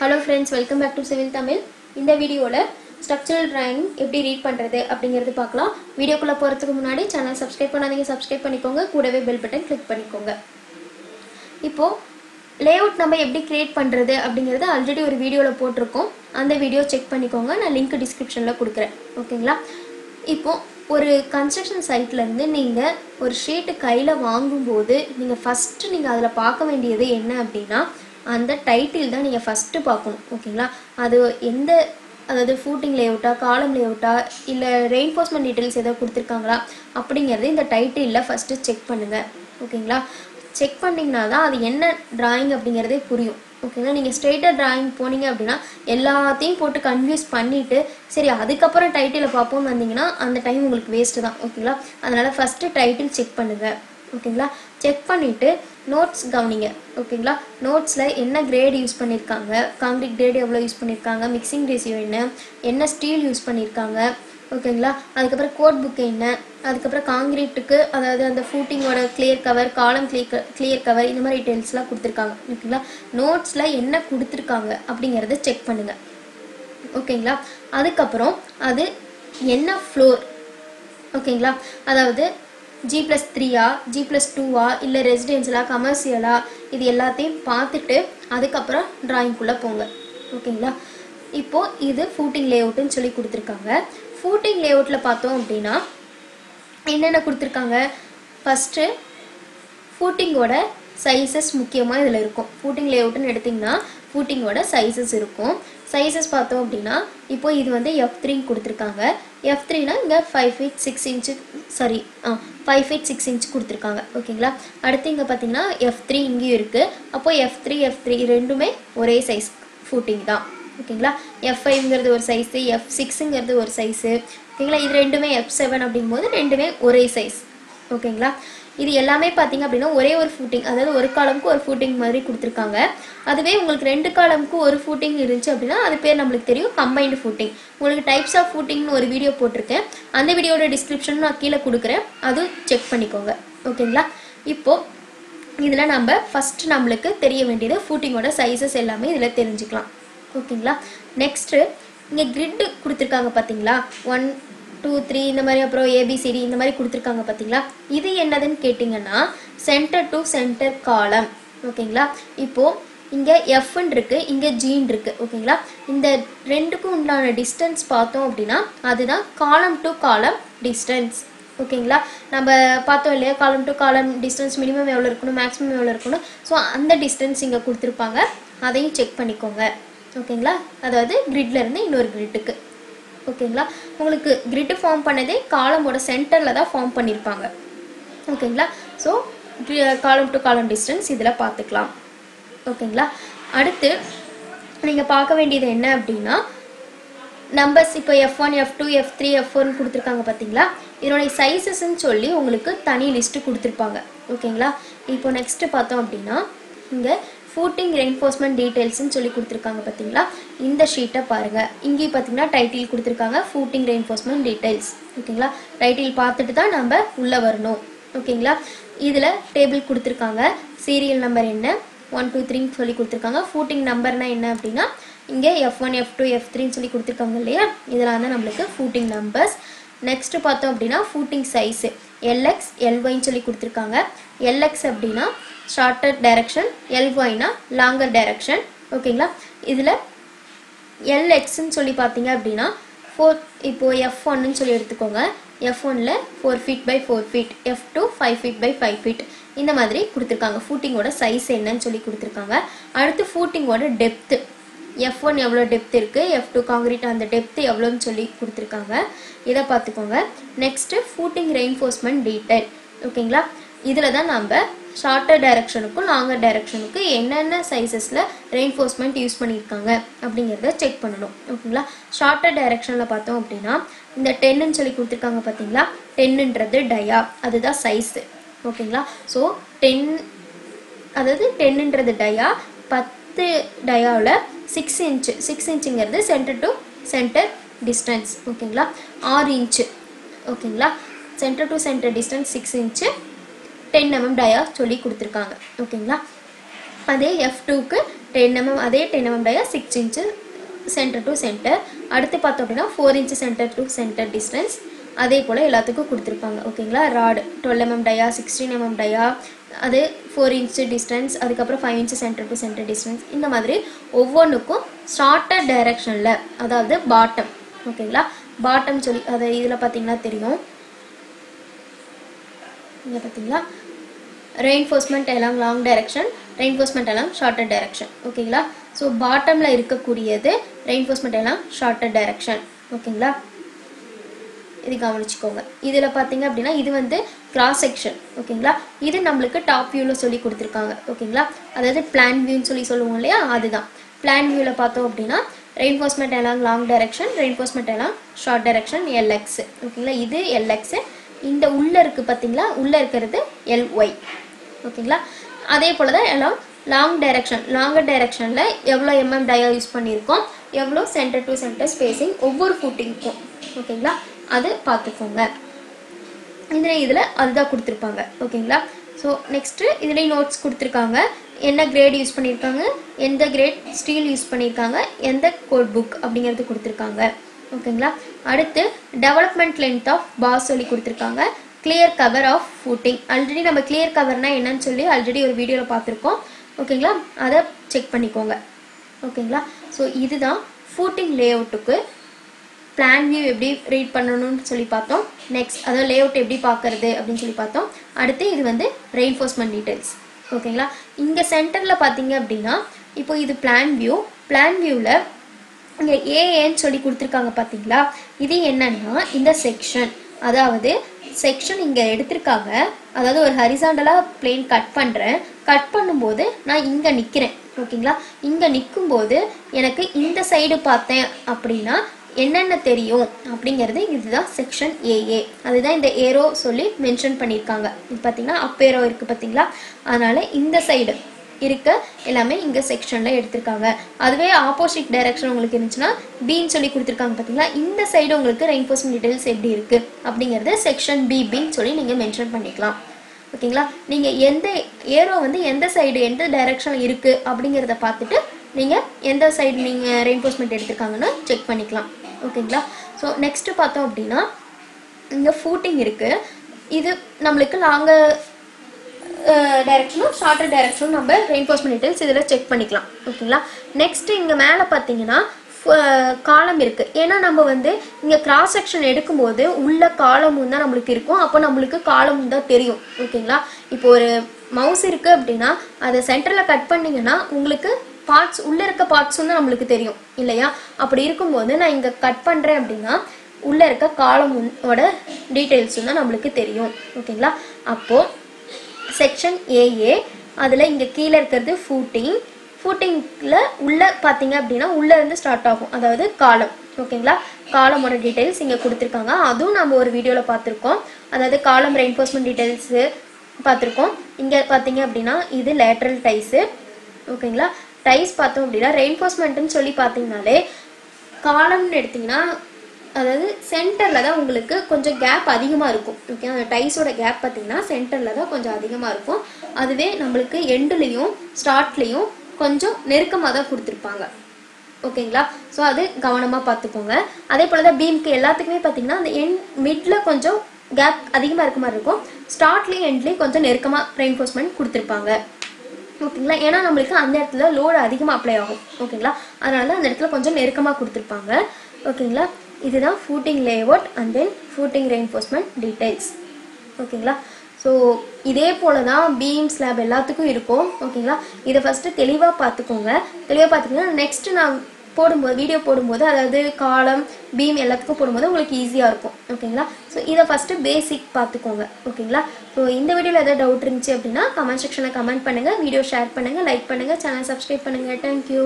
Hello friends welcome back to civil Tamil இந்த வீடியோவில் structural drawing எப்படி ரீட் பண்ணுறது அப்படிங்கிறது பார்க்கலாம். வீடியோக்குள்ளே போகிறதுக்கு முன்னாடி சேனல் சப்ஸ்கிரைப் பண்ணாதீங்க சப்ஸ்கிரைப் பண்ணிக்கோங்க. கூடவே பெல் பட்டன் கிளிக் பண்ணிக்கோங்க. இப்போது லேஅவுட் நம்ம எப்படி கிரியேட் பண்ணுறது அப்படிங்கிறது ஆல்ரெடி ஒரு வீடியோவில் போட்டிருக்கோம். அந்த வீடியோ செக் பண்ணிக்கோங்க. நான் லிங்க் டிஸ்கிரிப்ஷனில் கொடுக்குறேன். ஓகேங்களா? இப்போது ஒரு கன்ஸ்ட்ரக்ஷன் சைட்லேருந்து நீங்கள் ஒரு ஷீட்டு கையில் வாங்கும்போது நீங்கள் ஃபஸ்ட்டு நீங்கள் அதில் பார்க்க வேண்டியது என்ன அப்படின்னா அந்த டைட்டில் தான் நீங்கள் ஃபஸ்ட்டு பார்க்கணும் ஓகேங்களா அது எந்த அதாவது ஃபூட்டிங் லேஅவுட்டா காலம் லேஅவுட்டா இல்லை ரெயின்ஃபோர்ஸ்மெண்ட் டீட்டெயில்ஸ் ஏதோ கொடுத்துருக்காங்களா? அப்படிங்கிறது இந்த டைட்டிலில் ஃபஸ்ட்டு செக் பண்ணுங்கள் ஓகேங்களா செக் பண்ணிங்கன்னா தான் அது என்ன டிராயிங் அப்படிங்கிறதே புரியும் ஓகேங்களா நீங்கள் ஸ்ட்ரெயிட்டாக டிராயிங் போனீங்க அப்படின்னா எல்லாத்தையும் போட்டு கன்ஃபியூஸ் பண்ணிவிட்டு சரி அதுக்கப்புறம் டைட்டிலை பார்ப்போம்னு வந்தீங்கன்னா அந்த டைம் உங்களுக்கு வேஸ்ட்டு தான் ஓகேங்களா அதனால் ஃபஸ்ட்டு டைட்டில் செக் பண்ணுங்கள் ஓகேங்களா? செக் பண்ணிவிட்டு நோட்ஸ் கவனிங்க. ஓகேங்களா? நோட்ஸில் என்ன கிரேட் யூஸ் பண்ணியிருக்காங்க காங்கிரீட் கிரேட் எவ்வளோ யூஸ் பண்ணியிருக்காங்க மிக்சிங் ரேஷியோ என்ன? என்ன ஸ்டீல் யூஸ் பண்ணியிருக்காங்க ஓகேங்களா? அதுக்கப்புறம் கோட் புக்கு என்ன? அதுக்கப்புறம் காங்கிரீட்டுக்கு அதாவது அந்த ஃபூட்டிங்கோட clear cover column clear clear cover இந்த மாதிரி டீட்டெயில்ஸ்லாம் கொடுத்துருக்காங்க. ஓகேங்களா? நோட்ஸில் என்ன கொடுத்துருக்காங்க அப்படிங்கிறத செக் பண்ணுங்கள் ஓகேங்களா? அதுக்கப்புறம் அது என்ன ஃப்ளோர் ஓகேங்களா? அதாவது ஜி ப்ளஸ் த்ரீயா ஜி ப்ளஸ் டூவா இல்லை ரெசிடென்ஷியலா கமர்ஷியலா இது எல்லாத்தையும் பார்த்துட்டு அதுக்கப்புறம் ட்ராயிங்குள்ளே போங்க. ஓகேங்களா இப்போது இது ஃபூட்டிங் லே அவுட்டுன்னு சொல்லி கொடுத்துருக்காங்க. ஃபூட்டிங் லேஅவுட்டில் பார்த்தோம் அப்படின்னா என்னென்ன கொடுத்துருக்காங்க? ஃபஸ்ட்டு ஃபூட்டிங்கோட சைஸஸ் முக்கியமாக இதில் இருக்கும். ஃபூட்டிங் லே அவுட்டுன்னு எடுத்திங்கன்னா ஃபூட்டிங்கோட சைஸஸ் இருக்கும். சைஸஸ் பார்த்தோம் அப்படின்னா இப்போ இது வந்து எஃப் த்ரீன்னு கொடுத்துருக்காங்க. எஃப் த்ரீனா இங்கே five feet six inch sorry ah five feet six inch கொடுத்துருக்காங்க. ஓகேங்களா அடுத்து இங்கே பார்த்தீங்கன்னா எஃப் த்ரீ இங்கேயும் இருக்குது அப்போது எஃப் த்ரீ எஃப் த்ரீ ரெண்டுமே ஒரே சைஸ் ஃபூட்டிங் தான். ஓகேங்களா எஃப் ஃபைவ்ங்கிறது ஒரு சைஸு எஃப் சிக்ஸுங்கிறது ஒரு சைஸு ஓகேங்களா இது ரெண்டுமே எஃப் செவன் அப்படிங்கும்போது ரெண்டுமே ஒரே சைஸ் ஓகேங்களா இது எல்லாமே பார்த்தீங்க அப்படின்னா ஒரே ஒரு ஃபூட்டிங் அதாவது ஒரு காலமுக்கு ஒரு ஃபூட்டிங் மாதிரி கொடுத்துருக்காங்க. அதுவே உங்களுக்கு ரெண்டு காலமுக்கு ஒரு ஃபூட்டிங் இருந்துச்சு அப்படின்னா அது பேர் நம்மளுக்கு தெரியும் கம்பைன்டு ஃபூட்டிங் உங்களுக்கு டைப்ஸ் ஆஃப் ஃபூட்டிங்னு ஒரு வீடியோ போட்டிருக்கேன். அந்த வீடியோட டிஸ்கிரிப்ஷன் நான் கீழே கொடுக்குறேன். அதுவும் செக் பண்ணிக்கோங்க. ஓகேங்களா இப்போது இதில் நம்ம ஃபஸ்ட்டு நம்மளுக்கு தெரிய வேண்டியது ஃபூட்டிங்கோட சைஸஸ் எல்லாமே இதில் தெரிஞ்சுக்கலாம். ஓகேங்களா நெக்ஸ்ட்டு இங்கே கிரிட்டு கொடுத்துருக்காங்க பார்த்தீங்களா ஒன் டூ த்ரீ இந்த மாதிரி அப்புறம் ஏபிசிடி இந்த மாதிரி கொடுத்துருக்காங்க பார்த்தீங்களா இது என்னதுன்னு கேட்டிங்கன்னா சென்டர் டு சென்டர் காலம் ஓகேங்களா? இப்போது இங்கே எஃப்ன்னு இருக்குது இங்கே ஜீன் இருக்குது ஓகேங்களா? இந்த ரெண்டுக்கும் உண்டான டிஸ்டன்ஸ் பார்த்தோம் அப்படின்னா அதுதான் காலம் டு காலம் டிஸ்டன்ஸ் ஓகேங்களா? நம்ம பார்த்தோம் இல்லையா காலம் டு காலம் டிஸ்டன்ஸ் மினிமம் எவ்வளோ இருக்கணும் மேக்ஸிமம் எவ்வளோ இருக்கணும்? ஸோ அந்த டிஸ்டன்ஸ் இங்கே கொடுத்துருப்பாங்க. அதையும் செக் பண்ணிக்கோங்க. ஓகேங்களா? அதாவது கிரிட்லேருந்து இன்னொரு கிரிட்டுக்கு ஓகேங்களா? உங்களுக்கு கிரிட்டு ஃபார்ம் பண்ணதே காலமோட சென்டரில் தான் ஃபார்ம் பண்ணியிருப்பாங்க ஓகேங்களா? ஸோ காலம் டு காலம் டிஸ்டன்ஸ் இதில் பார்த்துக்கலாம் ஓகேங்களா? அடுத்து நீங்கள் பார்க்க வேண்டியது என்ன அப்படின்னா நம்பர்ஸ் இப்போ F one F two F three F ஃபோர்னு கொடுத்துருக்காங்க பார்த்தீங்களா இதனுடைய சைஸஸ்ன்னு சொல்லி உங்களுக்கு தனி லிஸ்ட்டு கொடுத்துருப்பாங்க. ஓகேங்களா? இப்போ நெக்ஸ்ட்டு பார்த்தோம் அப்படின்னா இங்கே ஃபூட்டிங் ரெயின்ஃபோர்ஸ்மெண்ட் டீட்டெயில்ஸ்னு சொல்லி கொடுத்துருக்காங்க பார்த்தீங்களா இந்த ஷீட்டை பாருங்கள் இங்கேயும் பார்த்தீங்கன்னா டைட்டில் கொடுத்துருக்காங்க ஃபூட்டிங் ரெயின்ஃபோர்ஸ்மெண்ட் டீட்டெயில்ஸ் ஓகேங்களா? டைட்டில் பார்த்துட்டு தான் நம்ம உள்ளே வரணும். ஓகேங்களா? இதில் டேபிள் கொடுத்துருக்காங்க. சீரியல் நம்பர் என்ன? ஒன் டூ த்ரீன்னு சொல்லி கொடுத்துருக்காங்க. ஃபூட்டிங் நம்பர்னால் என்ன அப்படின்னா இங்கே F one F two F த்ரீன்னு சொல்லி கொடுத்துருக்காங்க இல்லையா? இதெல்லாம் தான் நம்மளுக்கு ஃபூட்டிங் நம்பர்ஸ் நெக்ஸ்ட்டு பார்த்தோம் அப்படின்னா ஃபூட்டிங் சைஸு எல்எக்ஸ் எல்ஒய்ன்னு சொல்லி கொடுத்துருக்காங்க. எல்எக்ஸ் அப்படின்னா ஷார்ட்டர் டைரக்ஷன் எல்ஒய்னா லாங்கர் டைரக்ஷன் ஓகேங்களா? இதில் எல்எக்ஸ்ன்னு சொல்லி பார்த்தீங்க அப்படின்னா ஃபோர் இப்போது எஃப் ஒன்னு சொல்லி எடுத்துக்கோங்க. எஃப் ஒனில் four feet by four feet F two five feet by five feet இந்த மாதிரி கொடுத்துருக்காங்க. ஃபூட்டிங்கோட சைஸ் என்னன்னு சொல்லி கொடுத்துருக்காங்க. அடுத்து ஃபூட்டிங்கோட டெப்த்து எஃப் ஒன் எவ்வளோ டெப்த் இருக்குது எஃப் டூ காங்கிரீட் அந்த டெப்த்து எவ்வளோன்னு சொல்லி கொடுத்துருக்காங்க. இதை பார்த்துக்கோங்க. நெக்ஸ்ட்டு ஃபூட்டிங் ரெயின்ஃபோர்ஸ்மெண்ட் டீட்டெயில் ஓகேங்களா இதில் தான் நம்ம ஷார்ட்டர் டைரக்ஷனுக்கும் லாங்கர் டைரக்ஷனுக்கும் என்னென்ன சைஸஸில் ரெயின்ஃபோர்ஸ்மெண்ட் யூஸ் பண்ணியிருக்காங்க அப்படிங்கிறத செக் பண்ணணும். ஓகேங்களா? ஷார்ட்டர் டைரக்ஷனில் பார்த்தோம் அப்படின்னா இந்த டென்னுன்னு சொல்லி கொடுத்துருக்காங்க பார்த்தீங்களா? டென்னுன்றது டயா அதுதான் சைஸு ஓகேங்களா? ஸோ டென் அதாவது டென்னுன்றது டயா பத்து டயாவில் சிக்ஸ் இன்ச்சு சிக்ஸ் இன்ச்சுங்கிறது சென்டர் டு சென்டர் டிஸ்டன்ஸ் ஓகேங்களா? ஆறு இன்ச்சு ஓகேங்களா? Centre to centre distance six inch ten mm dia சொல்லி கொடுத்துருக்காங்க. ஓகேங்களா அதே எஃப் டூக்கு டென் எம்எம் அதே ten mm dia six inch centre to centre அடுத்து பார்த்தோம் அப்படின்னா four inch centre to centre distance அதே போல் எல்லாத்துக்கும் கொடுத்துருப்பாங்க ஓகேங்களா rod twelve mm dia sixteen mm dia அது ஃபோர் இன்ச்சு டிஸ்டன்ஸ் அதுக்கப்புறம் five inch centre to centre distance இந்த மாதிரி ஒவ்வொன்றுக்கும் ஸ்டார்டர் டைரக்ஷனில் அதாவது பாட்டம் ஓகேங்களா பாட்டம் சொல்லி அது இதில் பார்த்தீங்கன்னா தெரியும். இங்கே பார்த்தீங்களா ரெயின்ஃபோர்ஸ்மெண்ட் எல்லாம் லாங் டைரக்ஷன் ரெயின்ஃபோர்ஸ்மெண்ட் எல்லாம் ஷார்ட்டர் டைரக்ஷன் ஓகேங்களா ஸோ பாட்டமில் இருக்கக்கூடியது ரெயின்ஃபோர்ஸ்மெண்ட் எல்லாம் ஷார்ட்டர் டைரக்ஷன் ஓகேங்களா இது கவனிச்சுக்கோங்க. இதில் பார்த்தீங்க அப்படின்னா இது வந்து கிராஸ் செக்ஷன் ஓகேங்களா இது நம்மளுக்கு டாப் வியூவில் சொல்லி கொடுத்துருக்காங்க. ஓகேங்களா அதாவது பிளான் வியூன்னு சொல்லி சொல்லுவோம் இல்லையா? அதுதான். பிளான் வியூவில் பார்த்தோம் அப்படின்னா ரெயின்ஃபோர்ஸ்மெண்ட் எல்லாம் லாங் டைரக்ஷன் ரெயின்ஃபோர்ஸ்மெண்ட் எல்லாம் ஷார்ட் டைரக்ஷன் எல்எக்ஸ் ஓகேங்களா இது எல்எக்ஸு இந்த உள்ளே இருக்குது பார்த்தீங்களா உள்ளே இருக்கிறது எல்ஒய் ஓகேங்களா? அதே போல் தான் எல்லாம் லாங் டைரக்ஷன் லாங்கர் டைரக்ஷனில் எவ்வளோ எம்எம் டயா யூஸ் பண்ணியிருக்கோம்? எவ்வளோ சென்டர் டு சென்டர் ஸ்பேசிங் ஒவ்வொரு ஃபுட்டிங்க்கும் ஓகேங்களா? அது பார்த்துக்கோங்க. இதில் இதில் அதுதான் கொடுத்துருப்பாங்க. ஓகேங்களா? ஸோ நெக்ஸ்ட்டு இதுலேயும் நோட்ஸ் கொடுத்துருக்காங்க. என்ன கிரேட் யூஸ் பண்ணியிருக்காங்க? எந்த கிரேட் ஸ்டீல் யூஸ் பண்ணியிருக்காங்க? எந்த கோட் புக் அப்படிங்கிறது கொடுத்துருக்காங்க. ஓகேங்களா? அடுத்து டெவலப்மெண்ட் லென்த் ஆஃப் பாஸ் சொல்லி கொடுத்துருக்காங்க. Clear cover of footing already நம்ம கிளியர் கவர்னா என்னன்னு சொல்லி ஆல்ரெடி ஒரு வீடியோவில் பார்த்துருக்கோம். ஓகேங்களா? அதை செக் பண்ணிக்கோங்க. ஓகேங்களா? ஸோ இதுதான் ஃபூட்டிங் லே அவுட்டுக்கு பிளான் வியூ எப்படி ரீட் பண்ணணும்னு சொல்லி பார்த்தோம். நெக்ஸ்ட் அதாவது லே அவுட் எப்படி பார்க்கறது அப்படின்னு சொல்லி பார்த்தோம். அடுத்து இது வந்து ரெயின்ஃபோர்ஸ்மெண்ட் டீடைல்ஸ் ஓகேங்களா? இங்கே சென்டரில் பார்த்தீங்க அப்படின்னா இப்போ இது பிளான் வியூ பிளான் வியூவில் இங்கே ஏஏன்னு சொல்லி கொடுத்துருக்காங்க பார்த்தீங்களா இது என்னன்னா இந்த செக்ஷன் அதாவது செக்ஷன் இங்கே எடுத்திருக்காங்க. அதாவது ஒரு ஹரிசாண்டலாக பிளேன் கட் பண்ணுறேன் கட் பண்ணும்போது நான் இங்கே நிற்கிறேன் ஓகேங்களா இங்கே நிற்கும்போது எனக்கு இந்த சைடு பார்த்தேன் அப்படின்னா என்னென்ன தெரியும்? அப்படிங்கிறது இதுதான் செக்ஷன் ஏஏ அதுதான் இந்த ஏரோ சொல்லி மென்ஷன் பண்ணியிருக்காங்க. இது பார்த்தீங்கன்னா அப்பேரோ இருக்குது பார்த்தீங்களா அதனால் இந்த சைடு இருக்க. எல்லாமே இங்கே செக்ஷனில் எடுத்திருக்காங்க. அதுவே ஆப்போசிட் டைரக்ஷன் உங்களுக்கு இருந்துச்சுன்னா பின்னு சொல்லி கொடுத்துருக்காங்க பார்த்தீங்களா இந்த சைடு உங்களுக்கு ரெயின்ஃபோர்ஸ்மெண்ட் டீடைல்ஸ் எப்படி இருக்குது அப்படிங்கிறது செக்ஷன் பி பின்னு சொல்லி நீங்கள் மென்ஷன் பண்ணிக்கலாம். ஓகேங்களா? நீங்கள் எந்த ஏரோ வந்து எந்த சைடு எந்த டைரக்ஷன் இருக்குது அப்படிங்கிறத பார்த்துட்டு நீங்கள் எந்த சைடு நீங்கள் ரெயின்ஃபோர்ஸ்மெண்ட் எடுத்திருக்காங்கன்னு செக் பண்ணிக்கலாம். ஓகேங்களா? ஸோ நெக்ஸ்ட்டு பார்த்தோம் அப்படின்னா இங்கே ஃபூட்டிங் இருக்குது இது நம்மளுக்கு நாங்கள் டைரக்ஷனும் ஷார்ட்டர் டைரக்ஷனும் நம்ம ரெயின்ஃபோர்ஸ்மெண்ட் டீட்டெயில்ஸ் இதில் செக் பண்ணிக்கலாம். ஓகேங்களா? நெக்ஸ்ட் இங்கே மேலே பார்த்தீங்கன்னா காலம் இருக்குது ஏன்னா நம்ம வந்து இங்கே கிராஸ் செக்ஷன் எடுக்கும்போது உள்ள காலமும் தான் நம்மளுக்கு இருக்கும். அப்போ நம்மளுக்கு காலமும் தான் தெரியும். ஓகேங்களா? இப்போ ஒரு மவுஸ் இருக்குது அப்படின்னா அதை சென்டரில் கட் பண்ணிங்கன்னா உங்களுக்கு பார்ட்ஸ் உள்ளே இருக்க பார்ட்ஸ் வந்து நம்மளுக்கு தெரியும். இல்லையா? அப்படி இருக்கும்போது நான் இங்கே கட் பண்ணுறேன் அப்படின்னா உள்ளே இருக்க காலமோட டீட்டெயில்ஸும் தான் நம்மளுக்கு தெரியும். ஓகேங்களா? அப்போது செக்ஷன் ஏஏ அதில் இங்கே கீழே இருக்கிறது ஃபூட்டிங் ஃபூட்டிங்கில் உள்ளே பார்த்தீங்க அப்படின்னா உள்ளே இருந்து ஸ்டார்ட் ஆகும். அதாவது காலம் ஓகேங்களா காலமோட டீட்டெயில்ஸ் இங்கே கொடுத்துருக்காங்க. அதுவும் நம்ம ஒரு வீடியோவில் பார்த்துருக்கோம். அதாவது காலம் ரெயின்ஃபோர்ஸ்மெண்ட் டீட்டெயில்ஸு பார்த்துருக்கோம். இங்கே பார்த்தீங்க அப்படின்னா இது லேட்ரல் டைஸு ஓகேங்களா டைஸ் பார்த்தோம் அப்படின்னா ரெயின்ஃபோர்ஸ்மெண்ட்டுன்னு சொல்லி பார்த்தீங்கனாலே காலம்னு எடுத்திங்கன்னா அதாவது சென்டரில் தான் உங்களுக்கு கொஞ்சம் கேப் அதிகமாக இருக்கும். ஓகே அந்த டைஸோட கேப் பார்த்தீங்கன்னா சென்டரில் தான் கொஞ்சம் அதிகமாக இருக்கும். அதுவே நம்மளுக்கு எண்டுலேயும் ஸ்டார்ட்லேயும் கொஞ்சம் நெருக்கமாக தான் கொடுத்துருப்பாங்க. ஓகேங்களா ஸோ அது கவனமாக பார்த்துக்கோங்க. அதே போல் தான் பீம்க்கு எல்லாத்துக்குமே பார்த்தீங்கன்னா அந்த எண் மிட்டில் கொஞ்சம் கேப் அதிகமாக இருக்க மாதிரி இருக்கும். ஸ்டார்ட்லேயும் எண்ட்லேயும் கொஞ்சம் நெருக்கமாக ரெயின்ஃபோர்ஸ்மெண்ட் கொடுத்துருப்பாங்க. ஓகேங்களா ஏன்னா நம்மளுக்கு அந்த இடத்துல லோடு அதிகமாக அப்ளை ஆகும். ஓகேங்களா அதனால தான் அந்த இடத்துல கொஞ்சம் நெருக்கமாக கொடுத்துருப்பாங்க. ஓகேங்களா இதுதான் footing layout and then footing reinforcement details ஓகேங்களா ஸோ இதே போல தான் பீம் ஸ்லாப் எல்லாத்துக்கும் இருக்கும். ஓகேங்களா இதை ஃபஸ்ட்டு தெளிவாக பார்த்துக்கோங்க. தெளிவாக பார்த்துக்கோங்க. நெக்ஸ்ட்டு நான் போடும்போது வீடியோ போடும்போது அதாவது காலம் பீம் எல்லாத்துக்கும் போடும்போது உங்களுக்கு ஈஸியாக இருக்கும். ஓகேங்களா ஸோ இதை ஃபஸ்ட்டு பேசிக் பார்த்துக்கோங்க. ஓகேங்களா ஸோ இந்த வீடியோவில் ஏதாவது டவுட் இருந்துச்சு அப்படின்னா கமெண்ட் செக்ஷனில் கமெண்ட் பண்ணுங்கள் வீடியோ ஷேர் பண்ணுங்கள் லைக் பண்ணுங்கள் சேனல் சப்ஸ்கிரைப் பண்ணுங்கள் தேங்க்யூ